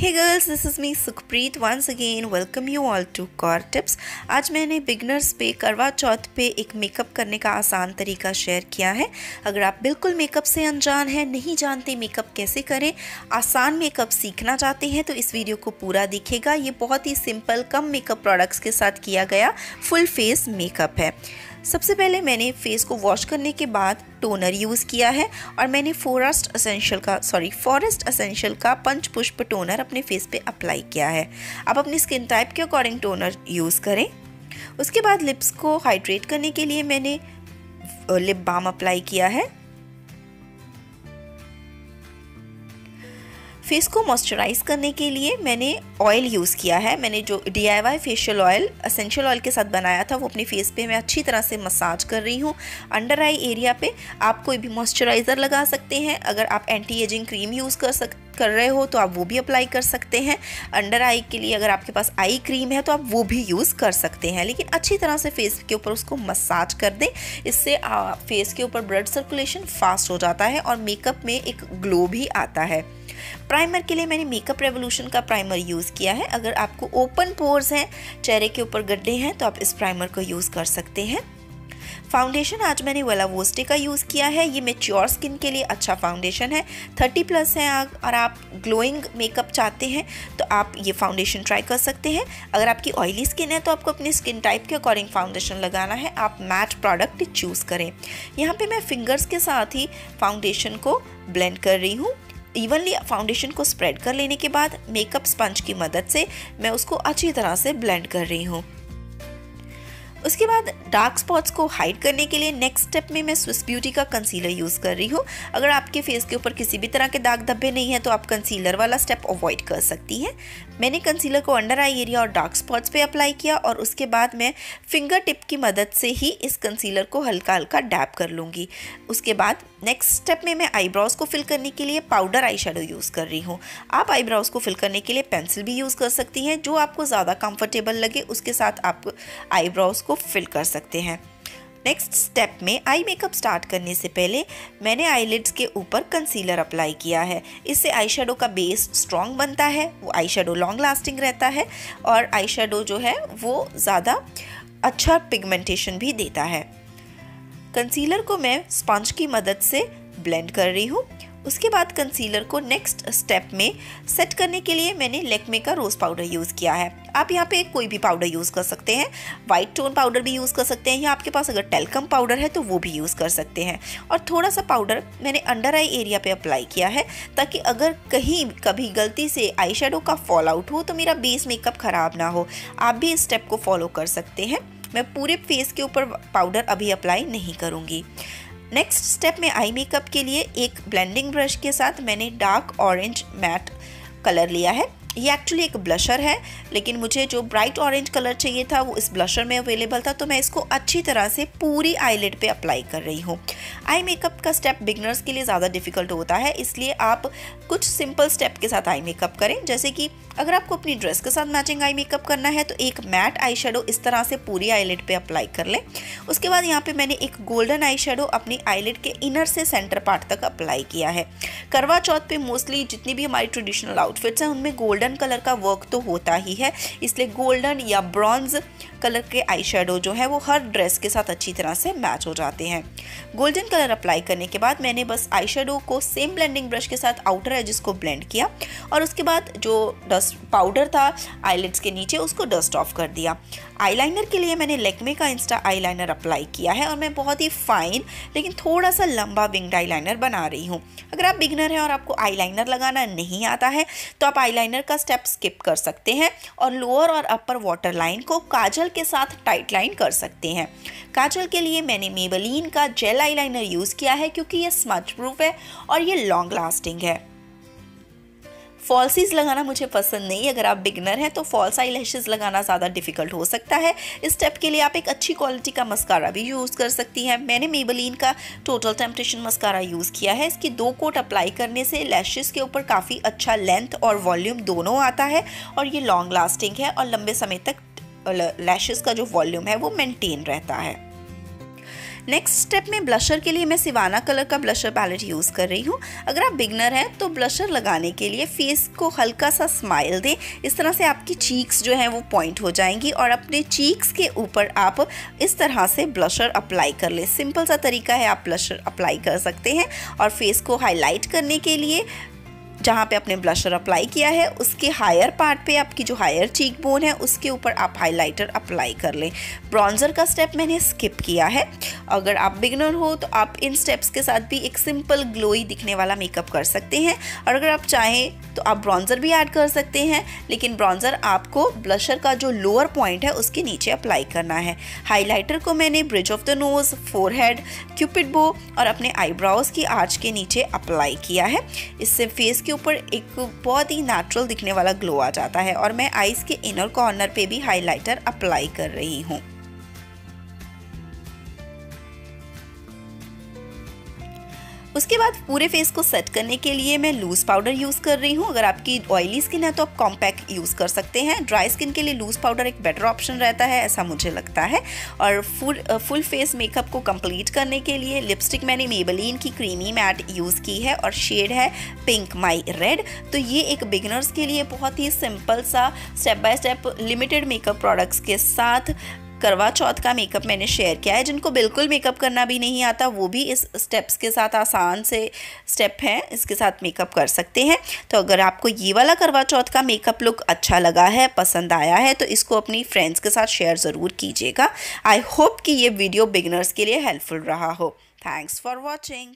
Hey girls this is me Sukhpreet once again welcome you all to Kaur tips आज मैंने beginners पे, करवा चौथ पे एक मेकअप करने का आसान तरीका शेयर किया है। अगर आप बिल्कुल मेकअप से अनजान हैं, नहीं जानते मेकअप कैसे करें, आसान मेकअप सीखना चाहते हैं तो इस वीडियो को पूरा दिखेगा। ये बहुत ही सिंपल कम मेकअप प्रोडक्ट्स के साथ किया गया फुल फेस मेकअप है। सबसे पहले मैंने फेस को वॉश करने के बाद टोनर यूज़ किया है और मैंने फॉरेस्ट असेंशियल का सॉरी फॉरेस्ट असेंशियल का पंच पुष्प टोनर अपने फेस पे अप्लाई किया है। आप अपनी स्किन टाइप के अकॉर्डिंग टोनर यूज़ करें। उसके बाद लिप्स को हाइड्रेट करने के लिए मैंने लिप बाम अप्लाई किया है। फेस को मॉइस्चराइज करने के लिए मैंने ऑयल यूज़ किया है। मैंने जो D I facial oil essential oil के साथ बनाया था, वो अपने फेस पे मैं अच्छी तरह से मसाज कर रही हूँ। अंडर आई एरिया पे आप कोई भी मॉइस्चराइज़र लगा सकते हैं। अगर आप एंटी एजिंग क्रीम यूज़ कर सक कर रहे हो तो आप वो भी अप्लाई कर सकते हैं। अंडर आई के लिए अगर आपके पास आई क्रीम है तो आप वो भी यूज़ कर सकते हैं। लेकिन अच्छी तरह से फेस के ऊपर उसको मसाज कर दें। इससे फेस के ऊपर ब्लड सर्कुलेशन फास्ट हो जाता है और मेकअप में एक ग्लो भी आता है। प्राइमर के लिए मैंने मेकअप रेवोल्यूशन का प्राइमर यूज़ किया है। अगर आपको ओपन पोर्स हैं, चेहरे के ऊपर गड्ढे हैं तो आप इस प्राइमर को यूज़ कर सकते हैं। फाउंडेशन आज मैंने वेला वोस्टे का यूज़ किया है। ये मेच्योर स्किन के लिए अच्छा फाउंडेशन है। 30 प्लस है और आप ग्लोइंग मेकअप चाहते हैं तो आप ये फाउंडेशन ट्राई कर सकते हैं। अगर आपकी ऑयली स्किन है तो आपको अपनी स्किन टाइप के अकॉर्डिंग फाउंडेशन लगाना है। आप मैट प्रोडक्ट चूज़ करें। यहाँ पर मैं फिंगर्स के साथ ही फाउंडेशन को ब्लेंड कर रही हूँ। इवनली फाउंडेशन को स्प्रेड कर लेने के बाद मेकअप स्पंज की मदद से मैं उसको अच्छी तरह से ब्लेंड कर रही हूँ। उसके बाद डार्क स्पॉट्स को हाइड करने के लिए नेक्स्ट स्टेप में मैं स्विस ब्यूटी का कंसीलर यूज़ कर रही हूँ। अगर आपके फेस के ऊपर किसी भी तरह के दाग धब्बे नहीं हैं तो आप कंसीलर वाला स्टेप अवॉइड कर सकती हैं। मैंने कंसीलर को अंडर आई एरिया और डार्क स्पॉट्स पे अप्लाई किया और उसके बाद मैं फिंगर टिप की मदद से ही इस कंसीलर को हल्का हल्का डैप कर लूँगी। उसके बाद नेक्स्ट स्टेप में मैं आईब्राउज को फिल करने के लिए पाउडर आई यूज़ कर रही हूँ। आप आईब्राउज को फिल करने के लिए पेंसिल भी यूज़ कर सकती हैं, जो आपको ज़्यादा कंफर्टेबल लगे, उसके साथ आप आईब्राउज को फिल कर सकते हैं। नेक्स्ट स्टेप में आई मेकअप स्टार्ट करने से पहले मैंने आईलिड्स के ऊपर कंसीलर अप्लाई किया है। इससे आई का बेस स्ट्रॉन्ग बनता है, वो आई लॉन्ग लास्टिंग रहता है और आई जो है वो ज़्यादा अच्छा पिगमेंटेशन भी देता है। कंसीलर को मैं स्पंज की मदद से ब्लेंड कर रही हूँ। उसके बाद कंसीलर को नेक्स्ट स्टेप में सेट करने के लिए मैंने लेकमे का रोज़ पाउडर यूज़ किया है। आप यहाँ पे कोई भी पाउडर यूज़ कर सकते हैं। वाइट टोन पाउडर भी यूज़ कर सकते हैं। या आपके पास अगर टेलकम पाउडर है तो वो भी यूज़ कर सकते हैं। और थोड़ा सा पाउडर मैंने अंडर आई एरिया पे अप्लाई किया है ताकि अगर कहीं कभी गलती से आई का फॉल आउट हो तो मेरा बेस मेकअप ख़राब ना हो। आप भी इस स्टेप को फॉलो कर सकते हैं। मैं पूरे फेस के ऊपर पाउडर अभी अप्लाई नहीं करूँगी। नेक्स्ट स्टेप में आई मेकअप के लिए एक ब्लेंडिंग ब्रश के साथ मैंने डार्क ऑरेंज मैट कलर लिया है। ये एक्चुअली एक ब्लशर है, लेकिन मुझे जो ब्राइट ऑरेंज कलर चाहिए था, वो इस ब्लशर में अवेलेबल था तो मैं इसको अच्छी तरह से पूरी आईलेट पे अप्लाई कर रही हूँ। आई मेकअप का स्टेप बिगनर्स के लिए ज़्यादा डिफ़िकल्ट होता है, इसलिए आप कुछ सिंपल स्टेप के साथ आई मेकअप करें, जैसे कि अगर आपको अपनी ड्रेस के साथ मैचिंग आई मेकअप करना है तो एक मैट आई इस तरह से पूरी आईलेट पे अप्लाई कर लें। उसके बाद यहाँ पे मैंने एक गोल्डन आई अपनी आईलेट के इनर से सेंटर पार्ट तक अप्लाई किया है। करवा चौथ पे मोस्टली जितनी भी हमारी ट्रेडिशनल आउटफिट्स हैं, उनमें गोल्डन कलर का वर्क तो होता ही है इसलिए गोल्डन या ब्रॉन्ज कलर के आई शेडो जो है, वो हर ड्रेस के साथ अच्छी तरह से मैच हो जाते हैं। गोल्डन कलर अप्लाई करने के बाद मैंने बस आई शेडो को सेम ब्लेंडिंग ब्रश के साथ आउटर एजिस को ब्लेंड किया और उसके बाद जो डस्ट पाउडर था आईलिड्स के नीचे, उसको डस्ट ऑफ़ कर दिया। आईलाइनर के लिए मैंने लेकमे का इंस्टा आईलाइनर अप्लाई किया है और मैं बहुत ही फाइन लेकिन थोड़ा सा लंबा विंग्ड आईलाइनर बना रही हूँ। अगर आप बिगनर हैं और आपको आईलाइनर लगाना नहीं आता है तो आप आईलाइनर का स्टेप स्किप कर सकते हैं और लोअर और अपर वाटर लाइन को काजल के साथ टाइट लाइन कर सकते हैं। काजल के लिए मैंने मेबलिन का जेल आईलाइनर यूज़ किया है क्योंकि ये स्मच प्रूफ है और ये लॉन्ग लास्टिंग है। फॉल्सीज लगाना मुझे पसंद नहीं, अगर आप बिगनर हैं तो फॉल्स आई लैशेज लगाना ज़्यादा डिफ़िकल्ट हो सकता है। इस स्टेप के लिए आप एक अच्छी क्वालिटी का मस्कारा भी यूज़ कर सकती हैं। मैंने मेबलिन का टोटल टेम्पटेशन मस्कारा यूज़ किया है। इसकी दो कोट अप्लाई करने से लैशेज़ के ऊपर काफ़ी अच्छा लेंथ और वॉल्यूम दोनों आता है और ये लॉन्ग लास्टिंग है और लंबे समय तक लैशेज़ का जो वॉल्यूम है, वो मेनटेन रहता है। नेक्स्ट स्टेप में ब्लशर के लिए मैं सिवाना कलर का ब्लशर पैलेट यूज़ कर रही हूँ। अगर आप बिगनर हैं तो ब्लशर लगाने के लिए फेस को हल्का सा स्माइल दें। इस तरह से आपकी चीक्स जो हैं, वो पॉइंट हो जाएँगी और अपने चीक्स के ऊपर आप इस तरह से ब्लशर अप्लाई कर लें। सिंपल सा तरीका है, आप ब्लशर अप्लाई कर सकते हैं। और फेस को हाईलाइट करने के लिए जहाँ पे आपने ब्लशर अप्लाई किया है, उसके हायर पार्ट पे आपकी जो हायर चीक बोन है, उसके ऊपर आप हाइलाइटर अप्लाई कर लें। ब्रॉन्ज़र का स्टेप मैंने स्किप किया है। अगर आप बिगनर हो तो आप इन स्टेप्स के साथ भी एक सिंपल ग्लोई दिखने वाला मेकअप कर सकते हैं। और अगर आप चाहें तो आप ब्रॉन्ज़र भी ऐड कर सकते हैं, लेकिन ब्रॉन्ज़र आपको ब्लशर का जो लोअर पॉइंट है, उसके नीचे अप्लाई करना है। हाईलाइटर को मैंने bridge of the nose forehead cupid bow और अपने आईब्राउज़ की आर्च के नीचे अप्लाई किया है। इससे फेस के ऊपर एक बहुत ही नेचुरल दिखने वाला ग्लो आ जाता है और मैं आइज़ के इनर कॉर्नर पे भी हाइलाइटर अप्लाई कर रही हूँ। उसके बाद पूरे फेस को सेट करने के लिए मैं लूज़ पाउडर यूज़ कर रही हूँ। अगर आपकी ऑयली स्किन है तो आप कॉम्पैक्ट यूज़ कर सकते हैं। ड्राई स्किन के लिए लूज़ पाउडर एक बेटर ऑप्शन रहता है, ऐसा मुझे लगता है। और फुल फुल फेस मेकअप को कंप्लीट करने के लिए लिपस्टिक मैंने मेबलिन की क्रीमी मैट यूज़ की है और शेड है पिंक माई रेड तो ये एक बिगनर्स के लिए बहुत ही सिंपल सा step by step limited makeup products के साथ करवा चौथ का मेकअप मैंने शेयर किया है। जिनको बिल्कुल मेकअप करना भी नहीं आता, वो भी इस स्टेप्स के साथ आसान से स्टेप हैं, इसके साथ मेकअप कर सकते हैं। तो अगर आपको ये वाला करवा चौथ का मेकअप लुक अच्छा लगा है, पसंद आया है तो इसको अपनी फ्रेंड्स के साथ शेयर ज़रूर कीजिएगा। आई होप कि ये वीडियो बिगनर्स के लिए हेल्पफुल रहा हो। Thanks for watching